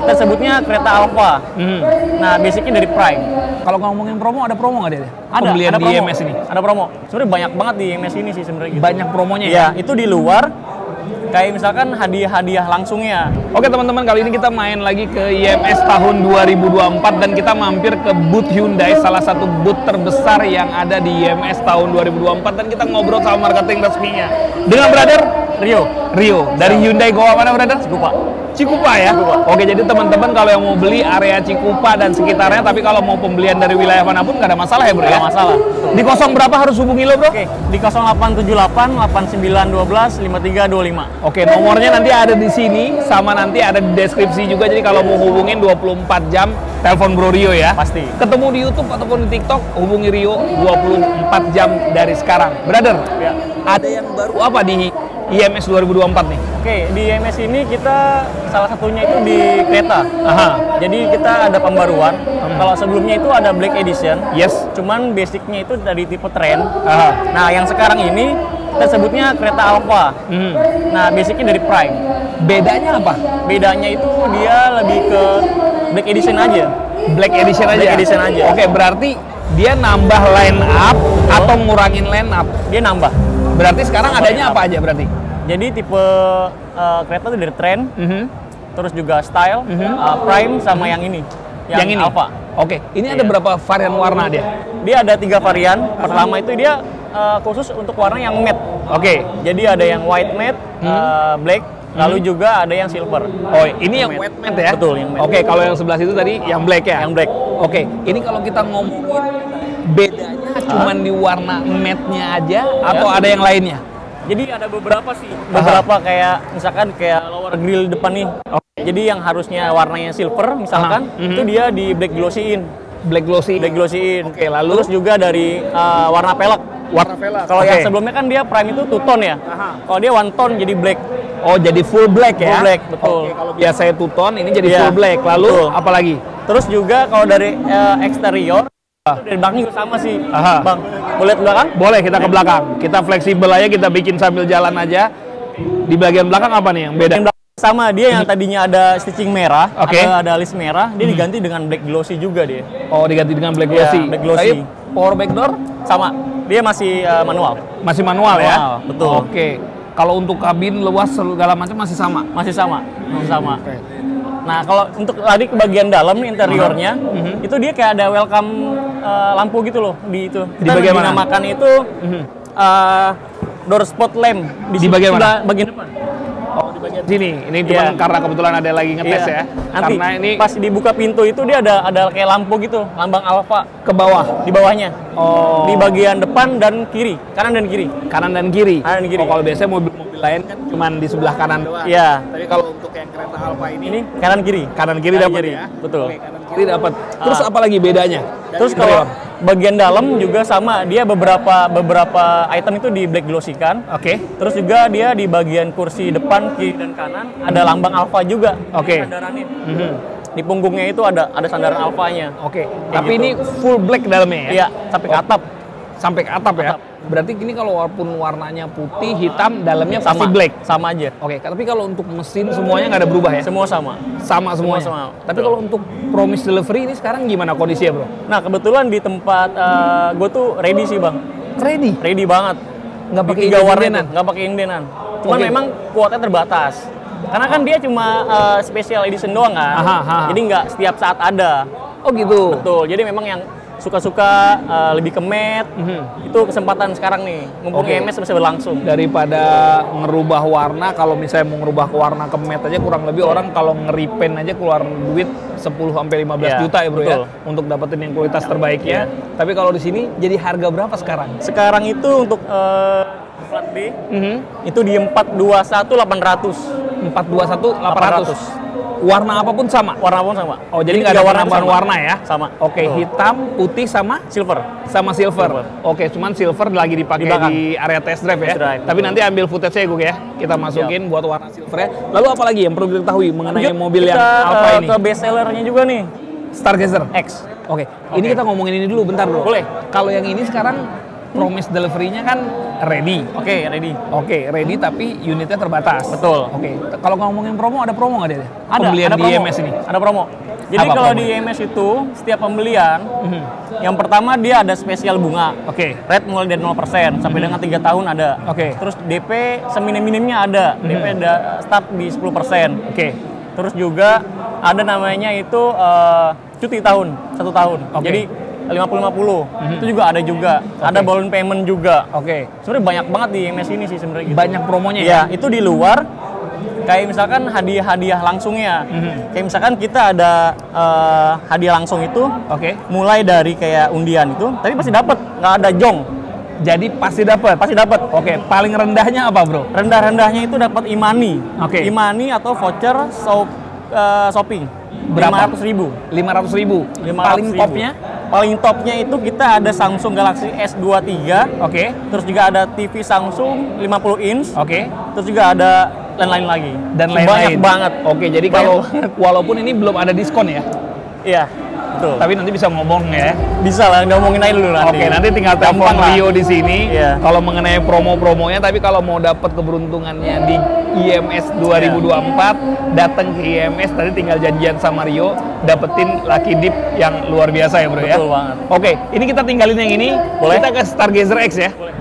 Kita sebutnya kereta Alpha. Hmm. Nah, basicnya dari Prime. Kalau ngomongin promo, ada promo nggak dia? Ada, Pembelian ada di promo. IMS ini? Ada promo. Sebenarnya banyak banget di IMS ini sih sebenarnya. Gitu. Banyak promonya ya? Ya, itu di luar. Kayak misalkan hadiah-hadiah langsungnya. Oke teman-teman, kali ini kita main lagi ke IMS tahun 2024 dan kita mampir ke booth Hyundai, salah satu booth terbesar yang ada di IMS tahun 2024 dan kita ngobrol sama marketing resminya. Dengan brother Rio, Rio dari Hyundai Goa mana brother? Cikupa. Cikupa ya. Oke, jadi teman-teman kalau yang mau beli area Cikupa dan sekitarnya, tapi kalau mau pembelian dari wilayah mana pun nggak ada masalah ya bro Nggak ya? masalah. Di kosong berapa harus hubungi lo bro? Oke, di 0878 8912 5325. Oke, nomornya nanti ada di sini, sama nanti ada di deskripsi juga. Jadi kalau mau hubungin 24 jam, telepon Bro Rio ya. Pasti. Ketemu di YouTube ataupun di TikTok, hubungi Rio 24 jam dari sekarang. Brother, Ya. ada yang baru apa di IMS 2024 nih? Oke, di IMS ini kita salah satunya itu di kereta. Aha, Jadi kita ada pembaruan. Kalau sebelumnya itu ada Black Edition. yes. Cuman basicnya itu dari tipe trend. Aha. Nah, yang sekarang ini kita sebutnya kereta Alpha. Hmm. Nah, basicnya dari Prime. Bedanya apa? Bedanya itu dia lebih ke Black Edition aja. Black Edition aja. Black Edition aja. Oke, berarti dia nambah line up atau ngurangin line up. Dia nambah. Berarti sekarang adanya up. apa aja berarti? Jadi tipe uh, kereta itu dari trend, Mhm. terus juga style, Mhm. uh, Prime sama yang ini. Yang, ini. Alpha. Oke, ini ada Iya. berapa varian warna dia? Dia ada tiga varian. Pertama itu dia uh, khusus untuk warna yang matte. Oke. Jadi ada yang white matte, uh, black, lalu juga ada yang silver. Oh, ini yang Matte. wet matte ya? Betul, yang matte. Oke, kalau yang sebelah situ tadi yang black ya? Yang black. Oke, ini kalau kita ngomongin bedanya cuman di warna matte-nya aja atau Ya. ada yang lainnya? Jadi ada beberapa sih, beberapa kayak misalkan kayak lower grill depan nih. Jadi yang harusnya warnanya silver misalkan, Aha. Mhm. itu dia di black glossyin, Black glossy. black glossyin. Oke, lalu? terus juga dari uh, warna pelek. warna velg. Kalau yang sebelumnya kan dia prime itu two tone ya. Aha. Kalau dia one tone jadi black. Oh, jadi full black ya? Full black, betul. Oke, kalau biasanya two tone, ini jadi Iya, full black. Lalu betul. apa lagi? Terus juga kalau dari uh, eksterior itu dari belakang juga sama sih, Aha. bang. Boleh lihat belakang? Boleh kita ke belakang. Kita fleksibel aja, kita bikin sambil jalan aja. Di bagian belakang apa nih yang beda? Yang sama dia yang tadinya ada stitching merah. Hmm. ada, ada list merah, dia diganti dengan black glossy juga dia. Oh, diganti dengan black Iya, glossy. black glossy. Tapi power back door Sama, dia masih uh, manual. masih manual, ya? Manual, betul. Oke. Kalau untuk kabin luas segala macam masih sama. Masih sama, masih sama. Nah, kalau untuk tadi ke bagian dalam nih interiornya, Mhm. itu dia kayak ada welcome uh, lampu gitu loh di itu. Di bagian mana? dinamakan itu Mhm. uh, door spot lamp Di bagian sebelah mana? bagian depan. Oh, di bagian sini. Ini cuma Iya. karena kebetulan ada lagi ngetes Iya. ya. Nanti Karena ini pas dibuka pintu itu dia ada ada kayak lampu gitu, lambang alfa ke bawah. di bawahnya. Oh. Di bagian depan dan kiri, kanan dan kiri. kanan dan kiri. Kanan dan kiri. Oh, kalau biasanya mobil-mobil lain kan cuma di sebelah kanan doang. Iya. Tapi kalau untuk yang kereta Alfa ini, Ini kanan kiri. kanan kiri dapat ya. betul. Oke, kanan kiri dapat. Terus Ah. apa lagi bedanya? Terus kalau bagian dalam juga sama, dia beberapa beberapa item itu di black glossy kan. Oke. Terus juga dia di bagian kursi depan, kiri dan kanan ada lambang alfa juga. Oke. Sandarannya. Mhm. Di punggungnya itu ada ada sandaran alfanya. Oke. Kayak Tapi gitu. ini full black dalamnya ya? Iya, sampai ke Oh. atap. Sampai ke atap ya? Berarti ini kalau walaupun warnanya putih, hitam, dalamnya Sama pasti black. Sama aja. Oke, tapi kalau untuk mesin semuanya nggak ada berubah ya? Semua sama. Sama semuanya. sama. Tapi kalau untuk promise delivery ini sekarang gimana kondisinya, Bro? Nah, kebetulan di tempat gue tuh ready sih, Bang. Ready. Ready banget. Nggak pakai tiga warna inden-indenan? itu, nggak pakai indenan. Cuman Oke. memang kuotanya terbatas. Karena kan dia cuma eh, special edition doang kan. Aha, aha. Jadi nggak setiap saat ada. Oh gitu. Betul. Jadi memang yang suka-suka eh, lebih ke matte, Mhm. itu kesempatan sekarang nih. Mumpung Oke. IMS bisa berlangsung. daripada ngerubah warna kalau misalnya mau ngerubah ke warna ke matte aja kurang lebih orang kalau ngeripen aja keluar duit 10 sampai 15 Iya, juta ya bro betul. ya untuk dapetin yang kualitas terbaiknya. Tapi kalau di sini jadi harga berapa sekarang? Sekarang itu untuk eh, plat B itu di 421 800. 421 800. Warna apa pun sama. Warna pun sama. Oh, jadi nggak ada penambahan sama. warna ya? Sama. Oke, Betul. hitam, putih sama silver. sama silver. Silver. Oke, cuman silver lagi dipakai Di di, area test drive ya. Test drive, Tapi nanti ambil footage saya Gug ya. Kita masukin buat warna silver ya. Lalu apa lagi yang perlu diketahui mengenai Lanjut, mobil yang kita, Alfa eh, ini? ke best sellernya juga nih, Stargazer. X. Oke, ini Oke. kita ngomongin ini dulu bentar bro. Boleh. Kalau yang ini sekarang promise delivery-nya kan ready. Oke, ready. Oke, ready tapi unitnya terbatas. Betul. Oke, kalau ngomongin promo ada promo nggak dia? Ada, Pembelian ada di promo. IMS ini. Ada promo. Jadi Apa kalau di promonya? IMS itu setiap pembelian, Mhm. yang pertama dia ada spesial bunga. Oke. Rate mulai dari 0% sampai dengan 3 tahun ada. Oke. Mhm. Terus DP seminim-minimnya ada. DP ada start di 10%. Oke. Terus juga ada namanya itu eh, cuti tahun, satu tahun. Oke. Jadi 50-50. Mhm. Itu juga ada juga. Ada balloon payment juga. Oke. Sebenarnya banyak banget di IMS ini sih sebenarnya gitu. Banyak promonya ya? Iya, itu di luar kayak misalkan hadiah-hadiah langsungnya. Mhm. Kayak misalkan kita ada eh, hadiah langsung itu Oke. mulai dari kayak undian itu, tapi pasti dapat, nggak ada jong, Jadi pasti dapat. pasti dapat. Oke, paling rendahnya apa, Bro? Rendah-rendahnya itu dapat imani. Oke. Imani atau voucher shop, eh, shopping. Berapa? 500 ribu. 500 ribu. 500 Paling ribu. topnya? Paling topnya itu kita ada Samsung Galaxy S23, Oke. terus juga ada TV Samsung 50 inch, Oke. terus juga ada lain-lain lagi. Dan Banyak lain-lain. banget. Oke, jadi Banyak kalau banget. walaupun ini belum ada diskon ya, Iya, betul. tapi nanti bisa ngomong ya. bisa lah, ngomongin aja dulu nanti. Oke, nanti tinggal telepon. Rio di sini. Iya. Kalau mengenai promo-promonya, tapi kalau mau dapat keberuntungannya di IMS 2024, datang ke IMS, tadi tinggal janjian sama Rio, dapetin Lucky Dip yang luar biasa ya bro ya. Betul banget. Oke, ini kita tinggalin yang ini, Boleh. kita ke Stargazer X ya. Boleh.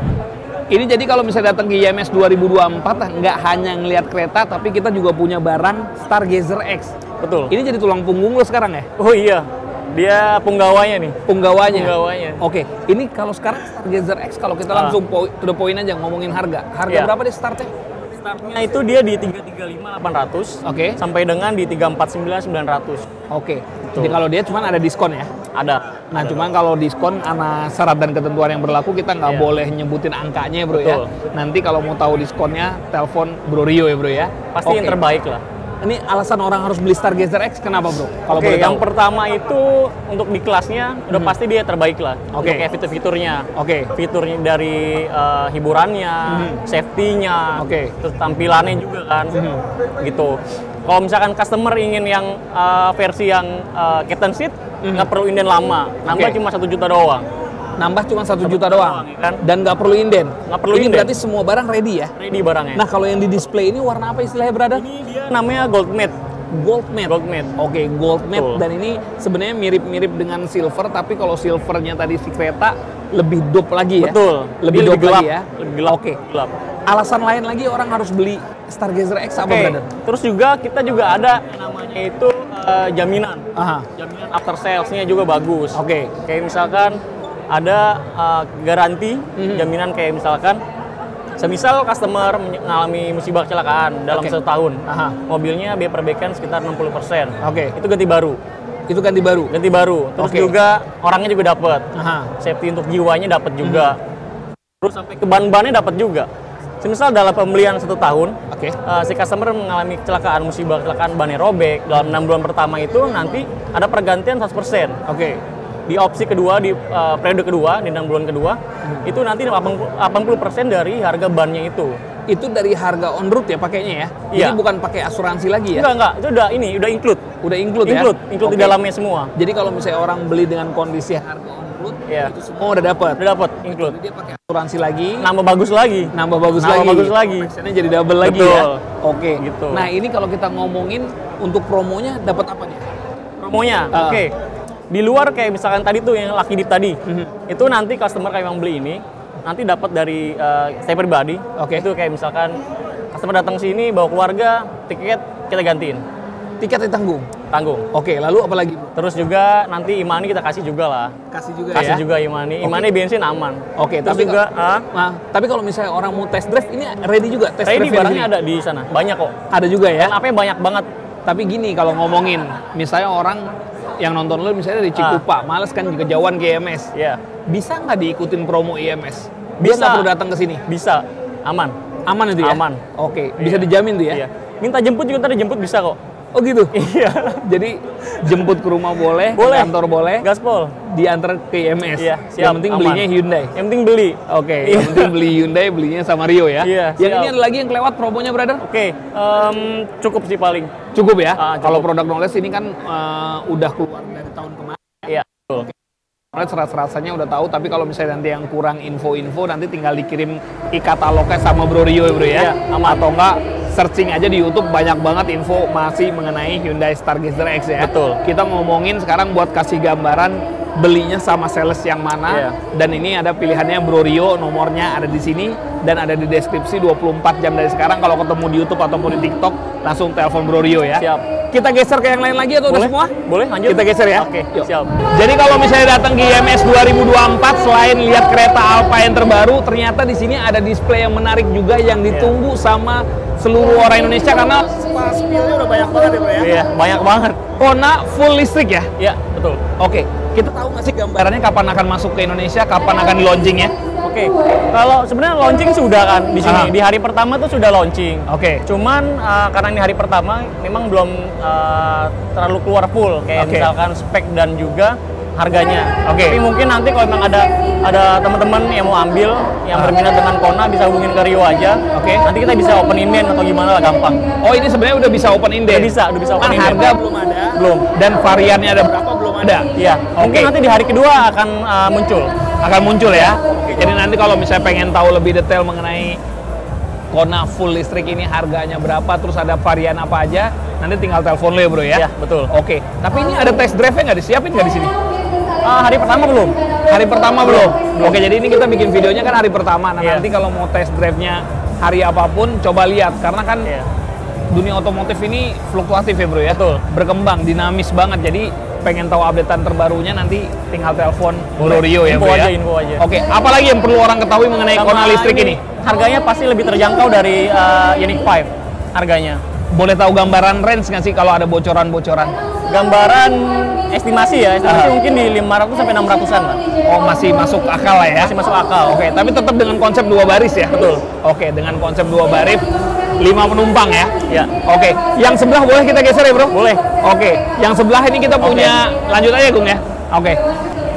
Ini jadi kalau misalnya datang ke IMS 2024, nggak hanya ngelihat kereta, tapi kita juga punya barang Stargazer X. Betul. Ini jadi tulang punggung lo sekarang ya? Oh iya, dia penggawanya nih. Punggawanya. Penggawanya. Oke, ini kalau sekarang Stargazer X kalau kita Ah. langsung po- to the point aja ngomongin harga. Harga Iya. berapa deh startnya? Startnya itu dia di 335.800 Oke. sampai dengan di 349.900. Oke. Jadi kalau dia cuman ada diskon ya. Ada. Nah, cuman kalau diskon karena syarat dan ketentuan yang berlaku kita nggak Iya. boleh nyebutin angkanya, Bro Betul. ya. Nanti kalau mau tahu diskonnya, telepon Bro Rio ya, Bro ya. Pasti yang Oke. terbaik lah. Ini alasan orang harus beli Stargazer X kenapa, Bro? Kalau Oke, boleh yang tahu. pertama itu untuk di kelasnya udah pasti dia terbaik lah. Hmm. Oke. Kayak fitur-fiturnya. Oke. Fiturnya dari eh, hiburannya, Mhm. safety-nya, Oke. terus tampilannya juga kan. Mhm. Gitu. Kalau misalkan customer ingin yang eh, versi yang eh, captain seat, nggak perlu inden lama. Nambah Oke. cuma satu juta doang. Nambah cuma satu juta doang, doang, ya kan? dan nggak perlu inden. Nggak perlu ini inden. berarti semua barang ready ya. Ready barangnya. Nah, kalau yang di display ini warna apa istilahnya, brother? ini dia namanya gold matte. Gold matte. Gold matte. Oke, gold matte Betul. dan ini sebenarnya mirip-mirip dengan silver, tapi kalau silvernya tadi si kereta lebih dope lagi ya. Betul. Lebih dope lagi ya. Lebih gelap. Oke. Gelap. Alasan lain lagi orang harus beli Stargazer X apa, Oke. brother? Terus juga kita juga ada yang namanya itu eh, jaminan. Aha. Jaminan after sales-nya juga bagus. Oke. Kayak misalkan ada uh, garansi Mhm. jaminan kayak misalkan semisal customer mengalami musibah kecelakaan dalam Oke. satu tahun, Aha. mobilnya biaya perbaikan sekitar 60%. Oke. Itu ganti baru. Itu ganti baru. Ganti baru. Terus Oke. juga orangnya juga dapat. Safety untuk jiwanya dapat juga. Mhm. Terus sampai ke ban-bannya dapat juga. Semisal dalam pembelian satu tahun, Oke. uh, si customer mengalami kecelakaan musibah kecelakaan bannya robek dalam enam bulan pertama itu nanti ada pergantian 100%. Oke. Di opsi kedua di uh, periode kedua di enam bulan kedua Hmm. itu nanti 80 80% dari harga bannya itu. Itu dari harga on road ya pakainya ya. Jadi Iya. bukan pakai asuransi lagi ya. Enggak enggak, itu udah ini udah include. Udah include, Include, ya. include di Oke. dalamnya semua. Jadi kalau misalnya orang beli dengan kondisi harga on road, Iya. itu semua udah dapat. Udah dapat include. Jadi dia pakai asuransi lagi, Nambah bagus lagi. nambah bagus Nambah lagi. bagus lagi. Pricenya jadi double lagi Betul. ya. Oke. Gitu. Nah, ini kalau kita ngomongin untuk promonya dapat apa nih? promonya. Ah. Oke. Di luar kayak misalkan tadi tuh yang Lucky Dip tadi. Mhm. Itu nanti customer kayak yang beli ini nanti dapat dari eh, saya pribadi. Oke. Itu kayak misalkan customer datang sini bawa keluarga, tiket kita gantiin. Tiket ditanggung. Tanggung. Oke, lalu apa lagi? Terus juga nanti imani kita kasih juga lah. Kasih juga Kasih ya. juga imani. Imani bensin aman. Oke, Terus tapi juga ah, Nah, tapi kalau misalnya orang mau test drive ini ready juga test ready drive barangnya ada di sana. Banyak kok. Ada juga ya. Dan apa banyak banget. Tapi gini kalau ngomongin, misalnya orang yang nonton lu misalnya dari Cikupa, males kan kejauhan ke IMS. Iya. Bisa nggak diikutin promo IMS? Dia Bisa. perlu datang ke sini. Bisa. Aman. Aman itu ya? Aman. Oke, bisa Iya. dijamin tuh ya? Iya. Minta jemput juga ntar dijemput bisa kok. Oh gitu. Iya. Jadi jemput ke rumah boleh, Boleh. ke kantor boleh, Gaspol. diantar ke IMS. Iya, Yang siap, penting aman. belinya Hyundai. Yang penting beli. Oke, Iya. yang penting beli Hyundai, belinya sama Rio ya. Iya, Yang siap. ini ada lagi yang kelewat promonya, brother? Oke, em, cukup sih paling. Cukup ya. Cukup. Kalau produk knowledge ini kan eh, udah keluar dari tahun kemarin. Iya, betul. Rasa-rasanya udah tahu, tapi kalau misalnya nanti yang kurang info-info, nanti tinggal dikirim e-katalognya sama Bro Rio ya bro ya. Iya, aman. Atau enggak searching aja di YouTube banyak banget info masih mengenai Hyundai Stargazer X ya. Betul. Kita ngomongin sekarang buat kasih gambaran belinya sama sales yang mana Iya. dan ini ada pilihannya Bro Rio nomornya ada di sini dan ada di deskripsi 24 jam dari sekarang kalau ketemu di YouTube ataupun di TikTok langsung telepon Bro Rio ya. Siap. Kita geser ke yang lain lagi atau udah semua? Boleh, lanjut. Kita geser ya. Oke, Yuk. siap. Jadi kalau misalnya datang ke IMS 2024 selain lihat kereta Alfa yang terbaru, ternyata di sini ada display yang menarik juga yang ditunggu sama seluruh orang Indonesia karena spillnya udah banyak banget ya, Bro ya. Iya, banyak banget. Kona full listrik ya. Iya, betul. Oke, kita tahu nggak sih gambarannya kapan akan masuk ke Indonesia, kapan akan di launching ya? Oke, kalau sebenarnya launching sudah kan di sini. Ah. Di hari pertama tuh sudah launching. Oke. Cuman uh, karena ini hari pertama, memang belum uh, terlalu keluar full kayak Oke. misalkan spek dan juga harganya. Oke. Tapi mungkin nanti kalau memang ada ada teman-teman yang mau ambil, yang Ah. berminat dengan Kona bisa hubungin ke Rio aja. Oke. Nanti kita bisa open inden atau gimana lah gampang. Oh ini sebenarnya udah bisa open in Udah bisa, udah bisa open Cuman inden. harga belum ada. Belum. Dan variannya ada berapa belum ada. Iya. Oke. Mungkin nanti di hari kedua akan uh, muncul. akan muncul ya. Jadi nanti kalau misalnya pengen tahu lebih detail mengenai Kona full listrik ini harganya berapa, terus ada varian apa aja, nanti tinggal telepon lo ya bro ya. Iya, betul. Oke, tapi ini ada test drive-nya nggak disiapin nggak di sini? Uh, hari pertama belum. Hari pertama belum. Oke, jadi ini kita bikin videonya kan hari pertama. Nah Iya. nanti kalau mau test drive-nya hari apa pun, coba lihat karena kan Iya. dunia otomotif ini fluktuatif ya bro ya. Betul. Berkembang, dinamis banget. Jadi pengen tahu updatean terbarunya nanti tinggal telepon Bro Boleh. Rio ya Info bro ya. aja, info aja. Oke, apalagi yang perlu orang ketahui mengenai Sama Kona listrik ini? Harganya pasti lebih terjangkau dari uh, Unique 5 harganya. Boleh tahu gambaran range nggak sih kalau ada bocoran-bocoran? Gambaran estimasi ya, estimasi Ah. mungkin di 500 sampai 600-an lah. Oh masih masuk akal lah ya? Masih masuk akal. Oke, tapi tetap dengan konsep dua baris ya? Betul. Oke, dengan konsep dua baris, lima penumpang ya? Ya. Oke, yang sebelah boleh kita geser ya bro? Boleh. Oke, yang sebelah ini kita punya, lanjut aja Gung ya? Oke.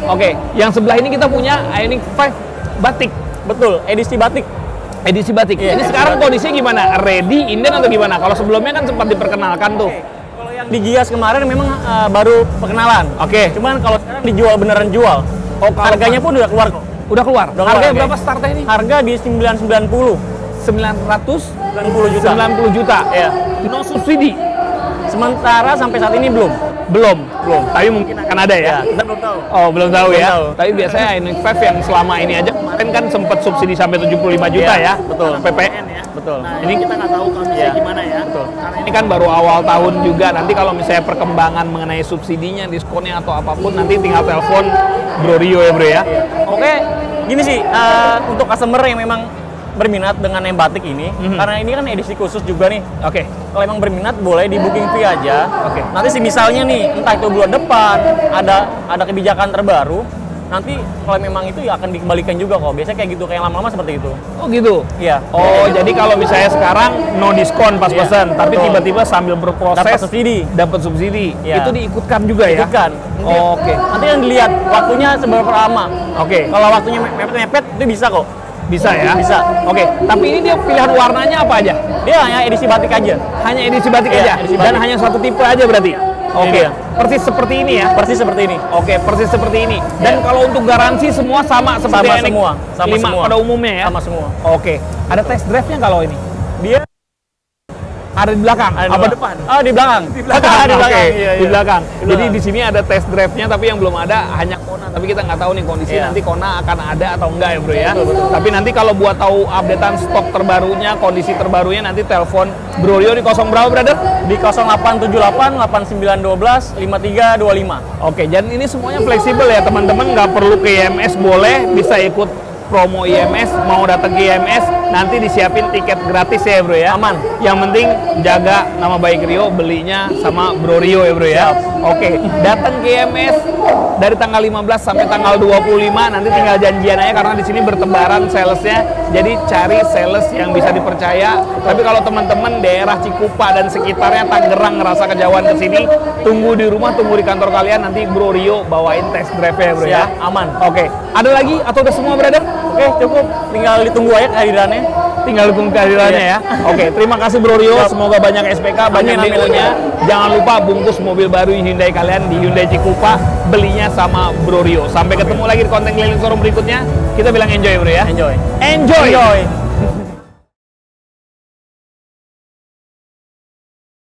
Oke, yang sebelah ini kita punya Ioniq 5 batik, Betul, edisi batik. edisi batik. Iya, ini edisi sekarang batik. kondisinya gimana? Ready, inden atau gimana? Kalau sebelumnya kan sempat diperkenalkan tuh. Yang di Gias kemarin memang uh, baru perkenalan. Oke. Cuman kalau sekarang dijual beneran jual. Oh, Harganya pun udah keluar kok. Udah keluar. Udah keluar Harganya harganya. berapa startnya ini? Harga di 990. 990 90 juta. juta. Iya. No subsidi. Sementara sampai saat ini belum. Belum, belum. Tapi mungkin akan ada ya. kita belum tahu. Oh, belum tahu Belum ya. tahu. Tapi biasanya Ioniq 5 yang selama ini aja kemarin kan sempat subsidi sampai 75 juta Iya, ya. betul. PPN ya. Betul. Nah, ini kita nggak tahu kondisinya Iya, gimana ya. betul. Karena ini kan baru awal tahun juga. Nanti kalau misalnya perkembangan mengenai subsidinya, diskonnya atau apa pun, nanti tinggal telepon Bro Rio ya Bro ya. Oke, gini sih eh, untuk customer yang memang berminat dengan yang batik ini, Mhm. karena ini kan edisi khusus juga nih. Oke. Kalau emang berminat boleh di booking fee aja. Oke. Nanti sih misalnya nih, entah itu bulan depan ada ada kebijakan terbaru, nanti kalau memang itu ya akan dikembalikan juga kok. Biasanya kayak gitu, kayak lama-lama seperti itu. Oh gitu. Iya. Oh, jadi kalau misalnya sekarang no diskon pas Iya, pesan, tapi betul. tiba-tiba sambil berproses Dapat subsidi. dapat subsidi. Iya. Itu diikutkan juga ya? Ikutkan. Nanti- Oh, Oke. Nanti yang dilihat waktunya seberapa lama. Oke. Kalau waktunya me- mepet-mepet itu bisa kok. Bisa ya? Bisa. Oke, tapi ini dia pilihan warnanya apa aja? Dia hanya edisi batik aja. Hanya edisi batik Iya, aja? edisi Dan batik. hanya satu tipe aja berarti? Oke, Iya. persis seperti ini ya? Persis seperti ini. Oke, persis seperti ini. Dan Iya. kalau untuk garansi semua sama seperti Sama semua, sama 5 semua. pada umumnya ya? Sama semua. Oke, ada test drive-nya kalau ini? Ada di belakang? ada apa depan? Oh, di belakang. Di belakang. di belakang. Iya, di iya. belakang. Di Jadi di sini ada test drive-nya tapi yang belum ada hanya Kona. Tapi kita nggak tahu nih kondisi Iya. nanti Kona akan ada atau enggak ya bro ya. Betul, betul. Tapi nanti kalau buat tahu updatean stok terbarunya, kondisi terbarunya nanti telepon Bro Rio di kosong berapa brother? di 0878 8912 5325. Oke, dan ini semuanya fleksibel ya teman-teman, nggak perlu ke IMS boleh, bisa ikut promo IMS, mau datang ke IMS, nanti disiapin tiket gratis ya bro ya. Aman. Yang penting jaga nama baik Rio, belinya sama Bro Rio ya bro ya. Oke, datang IMS dari tanggal 15 sampai tanggal 25, nanti tinggal janjian aja karena di sini bertebaran salesnya, jadi cari sales yang bisa dipercaya. Tapi kalau teman-teman daerah Cikupa dan sekitarnya Tangerang ngerasa kejauhan ke sini, tunggu di rumah, tunggu di kantor kalian, nanti Bro Rio bawain test drive ya bro ya. Siap, aman. Oke, ada lagi atau udah semua brother? Oke, cukup. Tinggal ditunggu aja kehadirannya. tinggal tunggu kehadirannya ya. Oke, terima kasih Bro Rio. Semoga banyak SPK, banyak amin. Jangan lupa bungkus mobil baru Hyundai kalian di Hyundai Cikupa. Belinya sama Bro Rio. Sampai ketemu lagi di konten keliling showroom berikutnya. Kita bilang enjoy Bro ya. Enjoy. Enjoy. Enjoy.